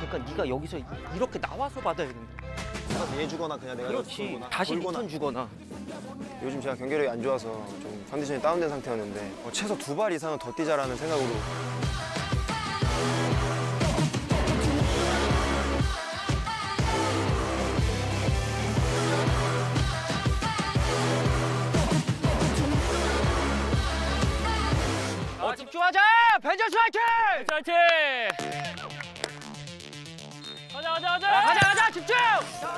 그러니까 네가 여기서 이렇게 나와서 받아야 된다. 누가 내주거나 그냥 내가 그렇지. 다시 돌거나. 리턴 주거나. 요즘 제가 경기력이 안 좋아서 좀 컨디션이 다운된 상태였는데 어, 최소 두 발 이상은 더 뛰자라는 생각으로 어, 집중하자! 벤저스 화이팅! 화이팅! 가자 가자! 집중!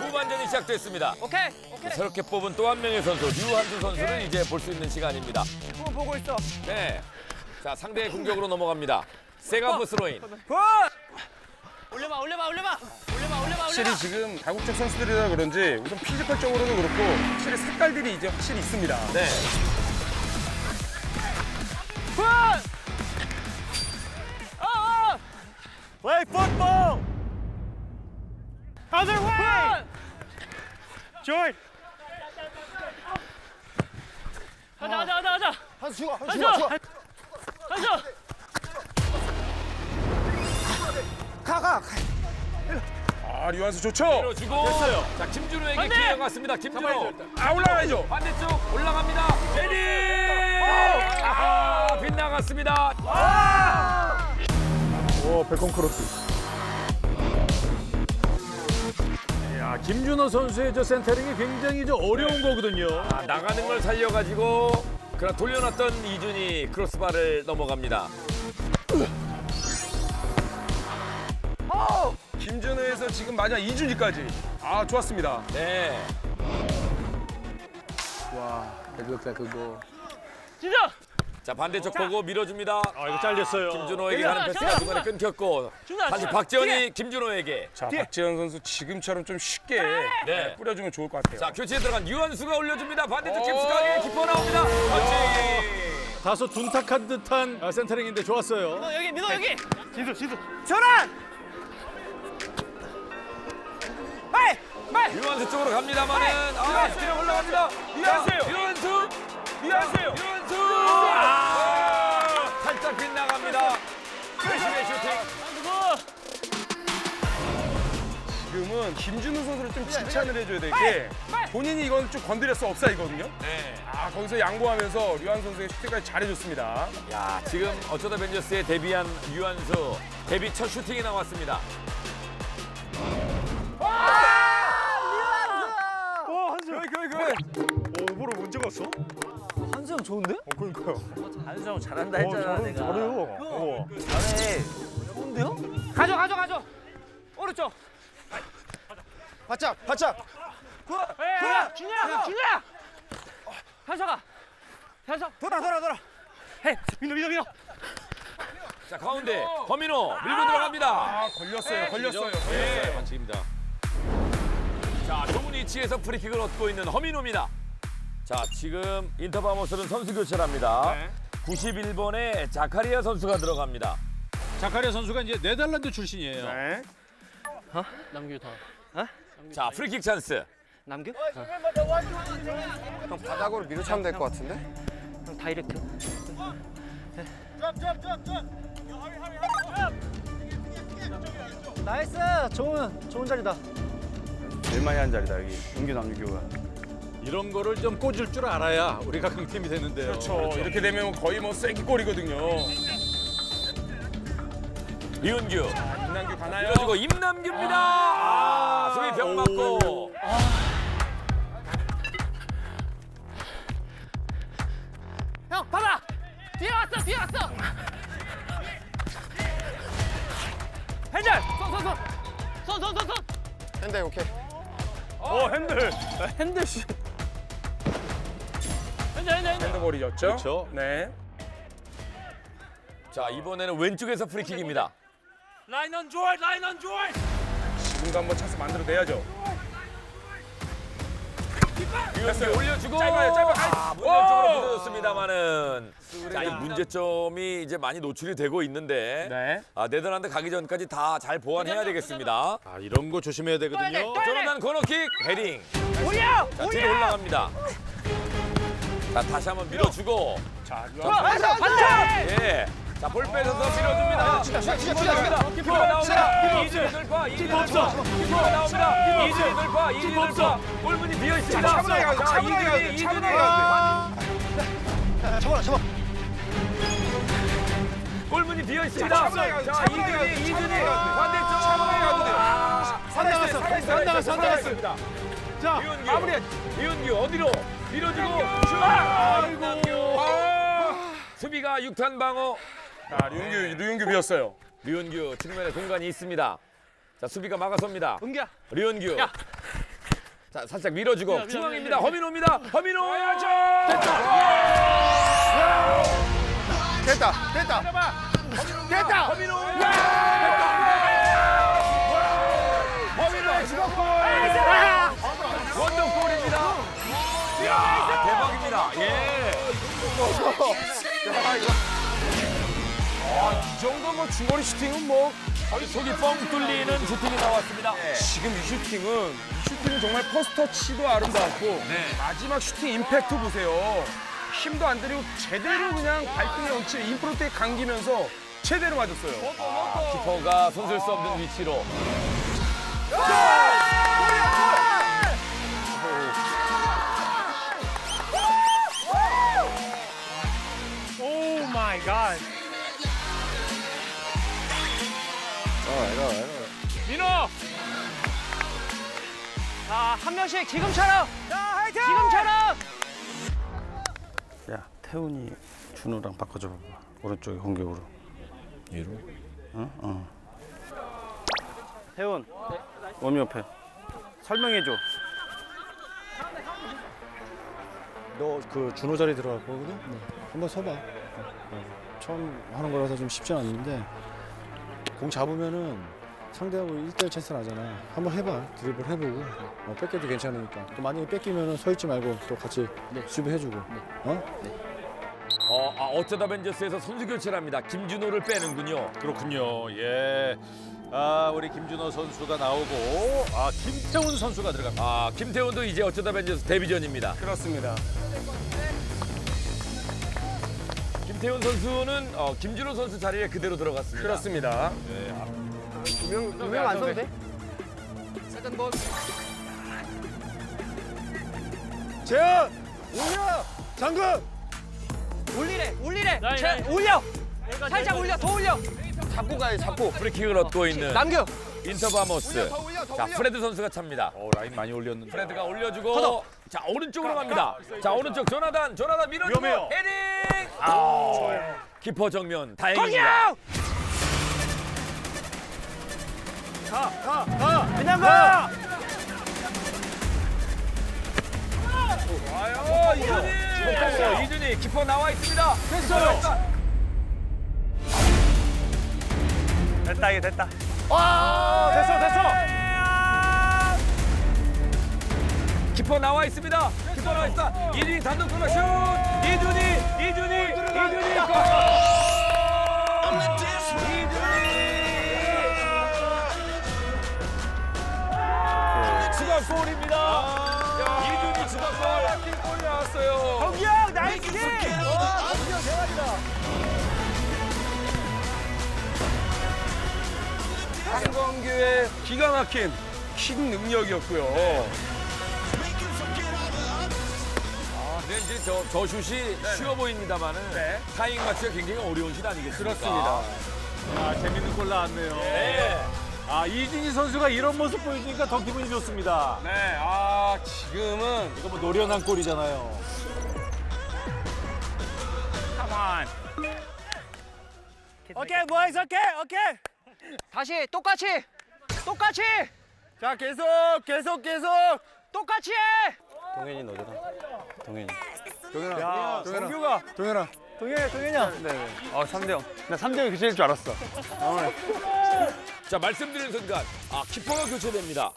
후반전이 시작됐습니다. 오케이 오케이. 새롭게 뽑은 또 한 명의 선수 류한수 선수를 이제 볼 수 있는 시간입니다. 후 보고 있어. 네. 자 상대의 공격으로 넘어갑니다. 세가프 스로인. 올려봐 올려봐 올려봐 올려봐 올려봐 확실히 지금 다국적 선수들이라 그런지 우선 피지컬적으로는 그렇고 확실히 색깔들이 이제 확실히 있습니다. 네. Play football! Other way! Joy! 가자 가자 가자 가자! 한수 죽어 한수 한수! 죽어 한수! 아 류한수 좋죠? 밀어주고. 자 김준호에게! 기회가 왔습니다. 김준호. 아 올라가야죠. 반대쪽 올라갑니다. 제니. 아하 빗나갔습니다. 오 백홈 크로스. 김준호 선수의 저 센터링이 굉장히 저 어려운 거거든요. 아, 나가는 걸 살려가지고 그냥 돌려놨던 이준이 크로스바를 넘어갑니다. 김준호에서 지금 마지막 이준희까지. 아 좋았습니다. 네. 진짜! 자 반대쪽 보고 밀어줍니다. 아, 이거 잘렸어요. 김준호에게 가는 패스가 중간에 끊겼고 다시 박지원이 김준호에게. 자 박지현 선수 지금처럼 좀 쉽게 네. 뿌려주면 좋을 것 같아요. 자 교체에 들어간 유한수가 올려줍니다. 반대쪽 오. 깊숙하게 깊어 나옵니다. 그렇지. 다소 둔탁한 듯한 아, 센터링인데 좋았어요. 민호 여기 민호 여기. 진수 진수! 전환! 빨리 빨리. 유한수 쪽으로 갑니다만은 아 스피드 올라갑니다. 유한수요. 유한수. 이해하세요. 유한수. 아, 살짝 빗나갑니다. 최신의 슈팅. 지금은 김준호 선수를 좀 칭찬을 해줘야 될 게 본인이 이건 좀 건드릴 수 없사이거든요. 네. 아 거기서 양보하면서 류한 선수의 슈팅까지 잘해줬습니다. 야 지금 어쩌다 벤져스에 데뷔한 유한수 데뷔 첫 슈팅이 나왔습니다. 거의 거의 거의. 오버로 언제 갔어? 한수 형 좋은데? 어 그러니까요. 한수 형 잘한다 했잖아 내가. 잘해요. 잘해. 좋은데요? 가져 가져 가져. 오른쪽. 바짝 바짝 준야 준야 준야. 한서가. 한서. 돌아 돌아 돌아 헤 민호 민호 민호. 자 가운데 허민호 밀고 들어갑니다. 아 걸렸어요. 걸렸어요. 네, 반칙입니다. 자, 좋은 위치에서 프리킥을 얻고 있는 허민호입니다. 자, 지금 인터바머스는 선수 교체를 합니다. 91번에 자카리아 선수가 들어갑니다. 자카리아 선수가 이제 네덜란드 출신이에요. 네. 남규 다. 자, 프리킥 찬스. 남규? 형 바닥으로 밀어차면 될 것 같은데? 형 direct. nice 좋은 좋은 자리다. 제일 많이 한 자리다 여기 윤규 남규가. 이런 거를 좀 꽂을 줄 알아야 우리가 강팀이 되는데요. 그렇죠. 이렇게 되면 거의 뭐 쐐기골이거든요. 이은규. 김남규 가나요? 밀어주고 임남규입니다. 아, 수비벽 맞고. 형 봐봐. 뒤에 왔어 뒤에 왔어. 핸들 손손 손 손 손 손 손. 핸들 오케이 어 핸들. 핸들 씨. 핸드볼이었죠? 그렇죠. 네. 자, 이번에는 왼쪽에서 프리킥입니다. 라인 온 조이! 라인 온 조이! 지금도 한번 찬스 만들어 내야죠. 이은규 올려주고. 짧아요, 짧아요. 아, 문제점으로 부서졌습니다만은. 자, 이 문제점이 이제 많이 노출이 되고 있는데. 네. 아, 네덜란드 가기 전까지 다 잘 보완해야 되겠습니다. 아, 이런 거 조심해야 되거든요. 조나단 코너킥 헤딩. 올려 자, 뒤로 올라갑니다. 자, 다시 한번 밀어주고. 자, 류한 반대. 예. 자, 볼 뺏어서 밀어줍니다. 진짜, 진짜, 밀어줍니다. 키퍼가 나옵니다. 이준이 돌파, 이준이 돌파. 키퍼가 나옵니다. 이준이 돌파, 이준이 돌파. 골문이 비어 있습니다. 차분하게 가야 돼, 자, 차분하게 가야 돼, 차분하게. 가야 잡아라, 잡아. 골문이 비어 있습니다. 자, 이준이, 이준이. 반대쪽. 차분하게 가야 돼. 아, 선 나갔어, 선 나갔어, 선 나갔어. 자. 마무리. 이은규 어디로? 밀어주고 슛! 아이고. 수비가 육탄 방어. 자, 류윤규, 류윤규 비었어요. 류은규 측면에 공간이 있습니다. 자 수비가 막아섭니다. 은규야. 류은규. 자 살짝 밀어주고 밀어, 밀어, 중앙입니다. 허민호입니다. 허민호. 됐다, 됐다. 됐다. 허민호. 허민호 야 대박입니다. 예. 이 정도 뭐 중거리 슈팅은 뭐 속이 뻥 뚫리는 슈팅이 나왔습니다. 지금 이 슈팅은 이 슈팅은 정말 first touch도 아름다웠고 네. 마지막 슈팅 임팩트 보세요. 힘도 안 들이고 제대로 그냥 발등에 얹혀 in-front에 감기면서 제대로 맞았어요. 키퍼가 손쓸 수 없는 위치로. Oh my god. 민호. 자, 한 명씩 지금처럼. 자, 화이팅! 지금처럼. 야 태훈이 준호랑 바꿔줘 봐봐 오른쪽에 공격으로 위로? 어? 어 태훈 워미 옆에 설명해줘 너 그 준호 자리 들어갈 거거든? 한번 서봐. 어, 처음 하는 거라서 좀 쉽진 않는데 공 잡으면은 상대하고 1대1 찬스 나잖아. 한번 해봐. 드리블 해보고 어, 뺏겨도 괜찮으니까. 또 만약에 뺏기면은 서 있지 말고 또 같이 수비해주고. 어? 어, 아, 어쩌다 벤져스에서 선수 교체를 합니다. 김준호를 빼는군요. 그렇군요. 예. 아, 우리 김준호 선수가 나오고 아, 김태훈 선수가 들어갑니다. 아, 김태훈도 이제 어쩌다 벤져스 데뷔전입니다. 그렇습니다. 김태훈 선수는 어, 김준호 선수 자리에 그대로 들어갔습니다. 그렇습니다. 두명 안 써도 돼? 재현! 우야! 장군! 올리래, 올리래. 라인, 제, 라인. 올려. 살짝 올려, 더 올려. 잡고 가야 잡고. 프리킥을 얻고 있는 남겨. 인터바머스. 더 올려, 더 자, 올려. 프레드 선수가 찹니다. 어, 라인 많이 올렸는데. 프레드가 올려주고 자 오른쪽으로 갑니다. 자 오른쪽 조나단 조나단 밀어주고 위험해요. 헤딩. 아, 키퍼 정면 다행입니다. 동영! 그냥 가. 와요 이준이. 이준이 키퍼 나와 있습니다. 됐어요. 됐다, 이게 됐다. 됐어 됐어. 키퍼 나와 있습니다. 나와 있다. 이준이 단독 코너 슛. 이준이 이준이 이준이 골. 이준이 추가 골입니다. 이준이 추가골. 골이 나왔어요. 동영, nice 킥. 한광규의 기가 막힌 킥 능력이었고요. 네, 이제 저, 저 슛이 쉬워 보입니다만은 네. 타이밍 맞추기가 굉장히 어려운 슛 아니겠습니까? 그렇습니다. 아, 재밌는 골 나왔네요. 네. 아, 이진희 선수가 이런 모습 보여주니까 더 기분이 좋습니다. 네, 아 지금은 이거 뭐 노련한 골이잖아요. 오케이, boys, 오케이, 오케이. 다시 똑같이, 똑같이, 자, 계속, 계속, 계속. 똑같이 해. 동현이 너잖아 동현이 동현아, 동현아, 정규가. 동현아. 동현이, 동현이야. 네. 어, 3대 0. 나 3대 0 교체일 줄 알았어. 자 말씀드린 순간 아 키퍼가 교체됩니다.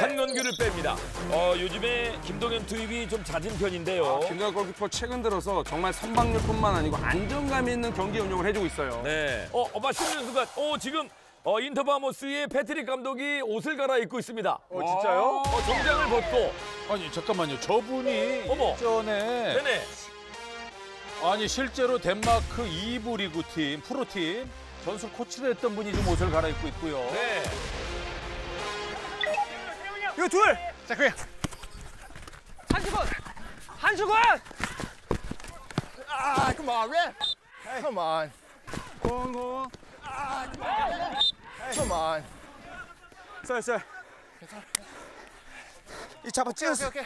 한건규를 뺍니다. 어 요즘에 김동현 투입이 좀 잦은 편인데요. 김동현 골키퍼 최근 들어서 정말 선방률뿐만 아니고 안정감 있는 경기 운영을 해주고 있어요. 네. 어, 어 말씀드린 순간 어 지금 어 인터바모스의 패트릭 감독이 옷을 갈아입고 있습니다. 어, 진짜요? 어 정장을 벗고 아니, 잠깐만요. 저분이 어머. 전에 네네. 아니 실제로 덴마크 2부 리그 팀 프로팀 전술 코치를 했던 분이 지금 옷을 갈아입고 있고요. 네. 이거 둘. 자, 그래. 한수건. 한수건. 아, come on, man. Come on. 공공. 아, come on. 썰, 썰. 이 잡아 찌었어. 오케이,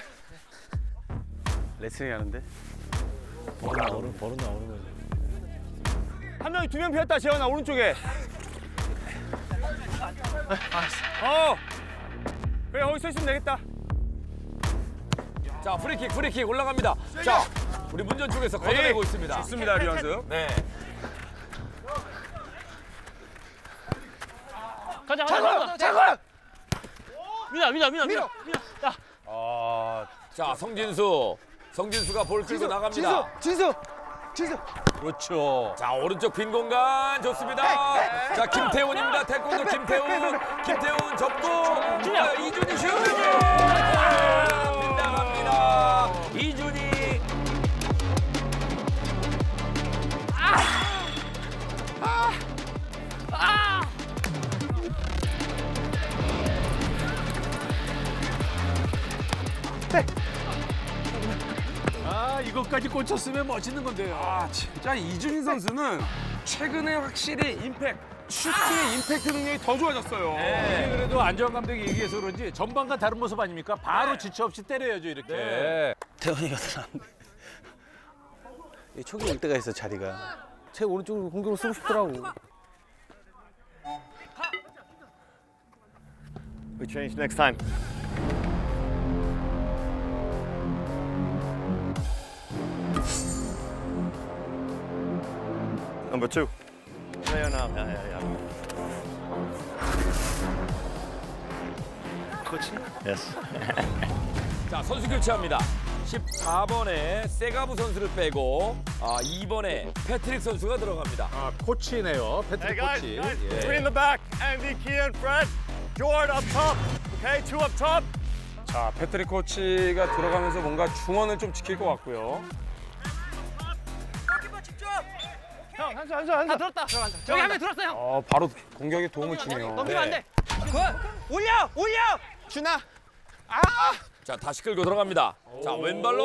레슬링 하는데 버릇 나오는 버릇 나오는 거지. 한 명이 두명 비었다, 재현아, 오른쪽에. 어. 그래, 거기 서 있으면 되겠다. 자, 프리킥, 프리킥 올라갑니다. 자, 우리 문전 쪽에서 걷어내고 있습니다. 좋습니다, 리언스. 네. 가자 가자 가자. 잠깐! 민아 민아 민아 민아. 야아 자, 성진수. 성진수가 볼 끌고 나갑니다. 진수! 진수! 그렇죠. 자, 오른쪽 빈 공간 좋습니다. 자, 김태훈입니다. 태권도 김태훈. 김태훈 접고. 자, 이준희 슛! 아 이것까지 꽂혔으면 멋있는 건데요. 아, 진짜 이준희 선수는 최근에 확실히 임팩, 슈팅의 임팩트 능력이 더 좋아졌어요. 이게 그래도 안정 감독이 얘기해서 그런지 전반과 다른 모습 아닙니까? 바로 지체 없이 때려야죠 이렇게. 네. 태훈이가 들어왔는데 이 초기 올 때가 있어 자리가. 제 오른쪽으로 공격을 쓰고 싶더라고. We change next time. Number two. Yeah, no, yeah, yeah, yeah. Coach? Yes. 자, 선수 교체합니다. 14번에 세가부 선수를 빼고 아, 2번에 패트릭 선수가 들어갑니다. 아 코치네요. 패트릭 코치. 예. in the back. Andy, Kian, Fred. George up top. Okay, two up top. 자, 패트릭 코치가 들어가면서 뭔가 중원을 좀 지킬 것 같고요. 한수, 한수, 한수. 다 들었다. 저기 한명 들었어, 형. 어, 바로 공격에 도움을 주네요. 넘기면 안 돼. Good. 올려, 올려. 준아. 자, 다시 끌고 들어갑니다. 자, 왼발로.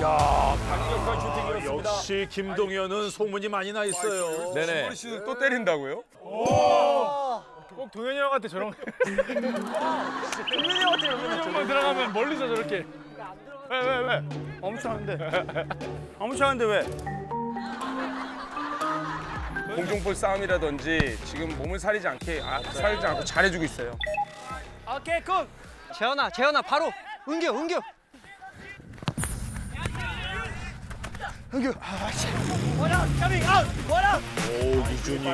야, 강력한 슈팅이었습니다. 역시 김동현은 소문이 많이 나 있어요. 네네. 씨는 또 때린다고요? 꼭 동현이 형한테 저런. 동현이 형한테 이런 형만 들어가면 멀리서 저렇게. 왜, 왜, 왜? 아무렇지 않은데. 아무렇지 않은데 왜? 공중볼 싸움이라든지 지금 몸을 사리지 않게 아, 사리지 않고 잘해주고 있어요. 오케이, good. 재현아, 재현아, 바로. 은규, 은규. 은규. 아, 씨. 원아, coming out. 원아. 오 이준이.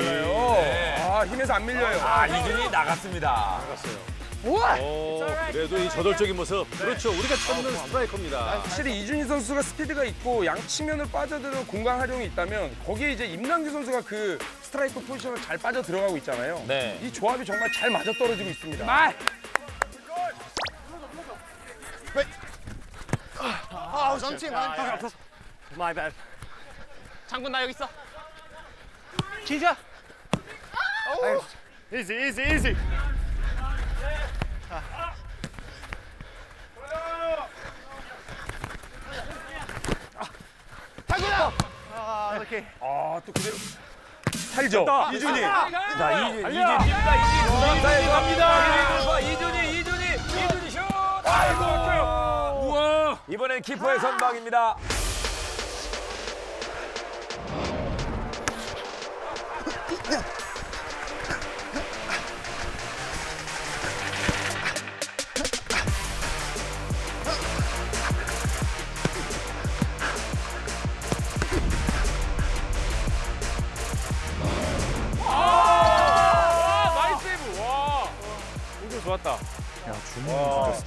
아, 힘에서 안 밀려요. 아, 이준이 나갔습니다. 어, 그래도 이 저돌적인 모습. 그렇죠. 우리가 찾는 스트라이커입니다. 확실히 이준희 선수가 스피드가 있고 양 측면을 빠져드는 공간 활용이 있다면 거기에 이제 임남규 선수가 그 스트라이커 포지션을 잘 빠져 들어가고 있잖아요. 네. 이 조합이 정말 잘 맞아 떨어지고 있습니다. 아, 정치. My bad. 장군 나 여기 있어. 진짜. Easy, easy, easy. 장군아. 아, 오케이. 아, 또 그대로 살죠. 이준이. 자, 이준. 이준이 두방사에 갑니다. 이준이, 이준이, 이준이 슛. 아이고. 우와. 이번엔 키퍼의 선방입니다.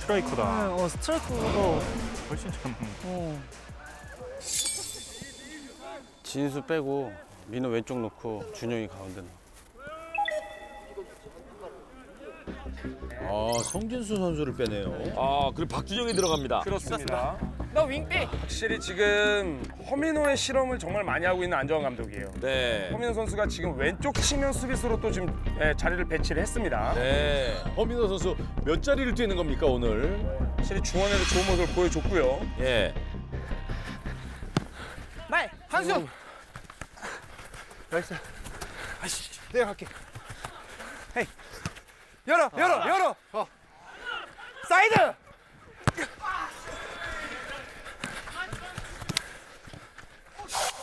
스트라이커다. 어, 스트라이크도 훨씬 참. 진수 빼고 민호 왼쪽 놓고 준영이 가운데 넣어. 아 성진수 선수를 빼네요. 아, 그리고 박준영이 들어갑니다. 그렇습니다. 너 윙백. 확실히 지금 허민호의 실험을 정말 많이 하고 있는 안정환 감독이에요. 네. 허민호 선수가 지금 왼쪽 측면 수비수로 또 지금 예, 자리를 배치를 했습니다. 네. 허민호 선수 몇 자리를 뛰는 겁니까 오늘? 확실히 중원에도 좋은 모습을 보여줬고요. 예. 말 한수. Nice. 내가 갈게. Hey. 열어 열어 열어. 어. 사이드.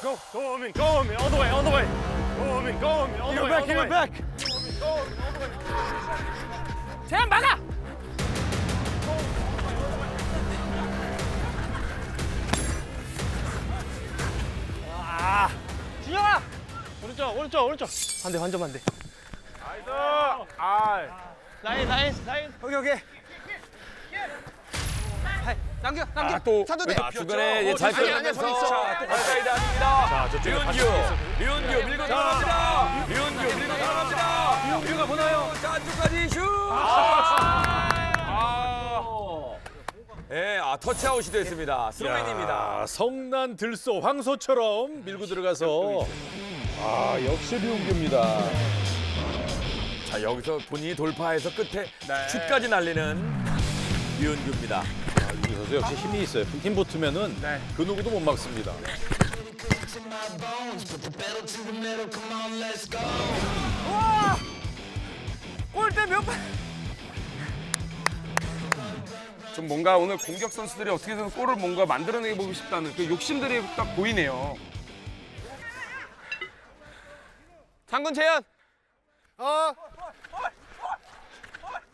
Go, go, Omin, go, Omin, all the way, all the way. Go, Omin, go, Omin, all the way, all the way. back. 재현 막아. 아, 진영아. 오른쪽, 오른쪽, 오른쪽. 반대 완전 반대. 라인, 라인, 라인. 오케이 오케이. 남겨 남겨. 아, 또 찬조대. 아, 중간에 이제 잘 아니, 아니야, 끌면서. 자, 또 가까이 아닙니다. 류은규, 류은규 밀고 들어갑니다. 류은규 밀고 들어갑니다. 류은규가 보나요? 자, 안쪽까지 슛. 아. 예, 아 터치아웃이 됐습니다. 스로인입니다. 아, 성난 들소 황소처럼 밀고 들어가서 아 역시 류은규입니다. 자, 여기서 본인이 돌파해서 끝에 네. 슛까지 날리는 류은규입니다. 아, 류은규 선수 역시 힘이 있어요. 힘 붙으면은 네. 그 누구도 못 막습니다. 골대 몇 번? 좀 뭔가 오늘 공격 선수들이 어떻게든 골을 뭔가 만들어내고 보고 싶다는 그 욕심들이 딱 보이네요. 장군 재현. 어.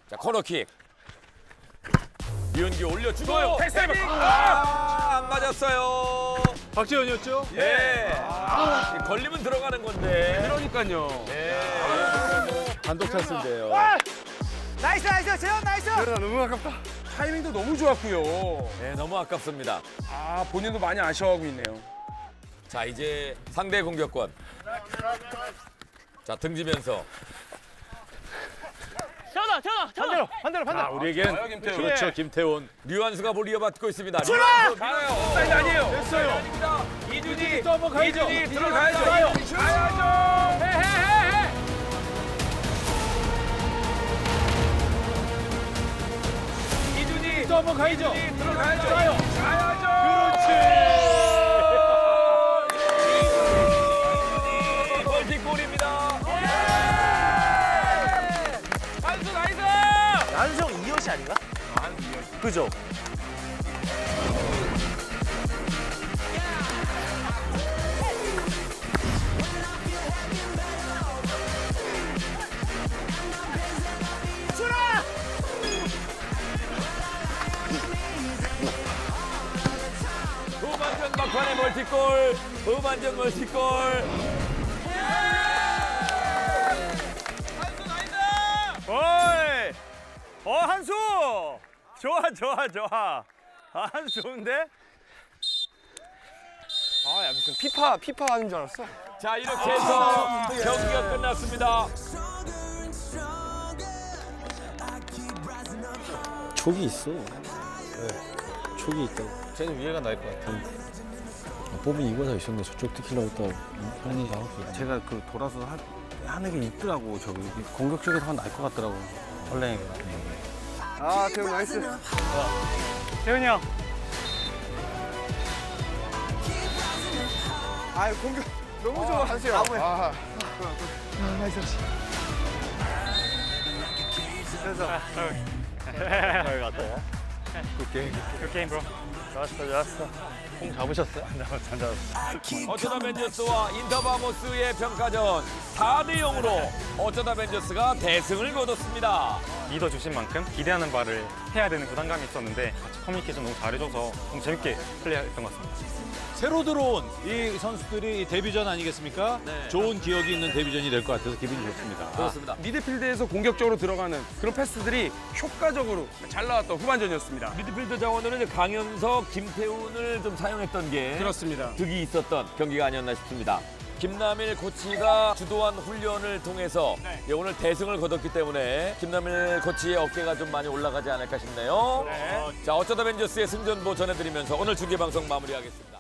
자, 코너킥. 류은규 올려주고요. 패스해봐. 아, 안 맞았어요. 박재현이었죠? 예. 아, 걸리면 들어가는 건데. 그러니까요. 단독 찬스인데요. Nice nice 재현 nice. 그러다 너무 아깝다. 타이밍도 너무 좋았고요. 네, 너무 아깝습니다. 아 본인도 많이 아쉬워하고 있네요. 자, 이제 상대 공격권. 자, 등지면서. 태연아, 태연아, 태연아. 반대로 반대로 아, 우리에겐 가요, 김태훈. 그렇죠 김태훈. 류한수가 볼 이어받고 있습니다. 류한수 가요. 아니에요. 됐어요. 이준이. 이준이 들어가야죠. 가야죠. 헤헤헤헤. 이준이 또 한번 가야죠. 들어가야죠. 가야죠. 그죠? 후반전 막판의 멀티골. 후반전 멀티골. 어이. 어, 한수. 좋아, 좋아, 좋아. 아, 좋은데? 아 야 무슨 피파 피파 하는 줄 알았어. 자, 이렇게 해서 경기가 끝났습니다. 촉이 있어. 촉이 있다고. 쟤는 위에가 나을 것 같아. 아, 뽑은 이거가 다 있었는데 저쪽 뛰키려고 했다고 하는 얘기 하고. 제가 그 돌아서 하, 하는 게 있더라고. 저기 공격 쪽에서 하면 나을 것 같더라고. 헐랭이가. 아 태훈 나이스. 태훈이 형. 아 공격 너무 좋아 한수야. 아, 아, 아, 나이스. 그래서 여기 갔다. 굿게임. 굿게임, 브로. 좋았어, 좋았어. 공 잡으셨어요? 안 잡았어, 안 잡았어. 어쩌다 벤져스와 인터바모스의 평가전 4대 0으로 어쩌다 벤져스가 대승을 거뒀습니다. 믿어주신 만큼 기대하는 바를 해야 되는 부담감이 있었는데 같이 커뮤니케이션 너무 잘해줘서 너무 재밌게 플레이했던 것 같습니다. 새로 들어온 이 선수들이 데뷔전 아니겠습니까? 네. 좋은 기억이 있는 데뷔전이 될 것 같아서 기분이 좋습니다. 그렇습니다. 미드필드에서 공격적으로 들어가는 그런 패스들이 효과적으로 잘 나왔던 후반전이었습니다. 미드필더 자원으로는 강현석, 김태훈을 좀 사용했던 게 그렇습니다. 득이 있었던 경기가 아니었나 싶습니다. 김남일 코치가 주도한 훈련을 통해서 예, 오늘 대승을 거뒀기 때문에 김남일 코치의 어깨가 좀 많이 올라가지 않을까 싶네요. 자, 어쩌다 벤져스의 승전보 전해드리면서 오늘 중계방송 마무리하겠습니다.